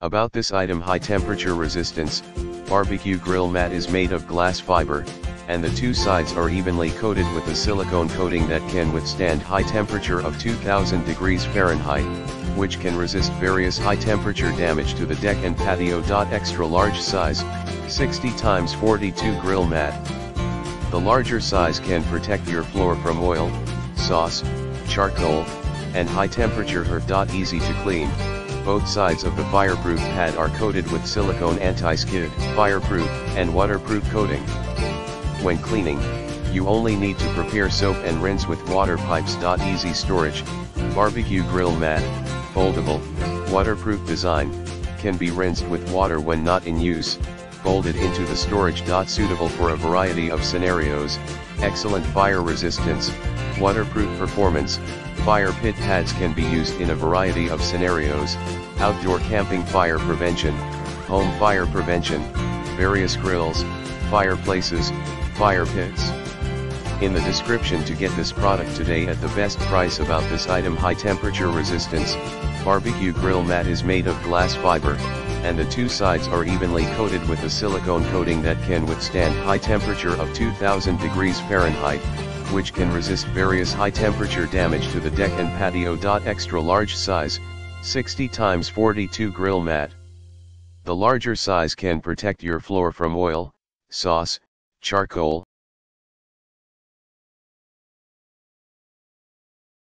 About this item high temperature resistance, barbecue grill mat is made of glass fiber, and the two sides are evenly coated with a silicone coating that can withstand high temperature of 2000 degrees Fahrenheit, which can resist various high temperature damage to the deck and patio. Extra large size, 60 x 42 grill mat. The larger size can protect your floor from oil, sauce, charcoal, and high temperature heat. Easy to clean. Both sides of the fireproof pad are coated with silicone anti-skid, fireproof, and waterproof coating. When cleaning, you only need to prepare soap and rinse with water pipes. Easy storage, barbecue grill mat, foldable, waterproof design, can be rinsed with water when not in use, folded into the storage. Suitable for a variety of scenarios, excellent fire resistance, waterproof performance, fire pit pads can be used in a variety of scenarios, outdoor camping fire prevention, home fire prevention, various grills, fireplaces, fire pits. In the description to get this product today at the best price about this item high temperature resistance, barbecue grill mat is made of glass fiber, and the two sides are evenly coated with a silicone coating that can withstand high temperature of 2000 degrees Fahrenheit, which can resist various high temperature damage to the deck and patio. Extra large size, 60 x 42 grill mat. The larger size can protect your floor from oil, sauce, charcoal,